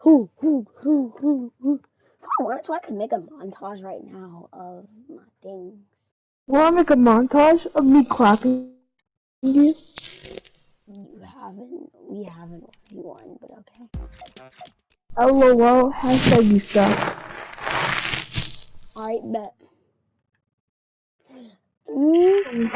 Who, who, who, who, who. If I wanted to, I could make a montage right now of my things. Wanna make a montage of me clapping you? You haven't, we haven't already won, but okay. LOL, hashtag you suck. Alright, bet. Mm,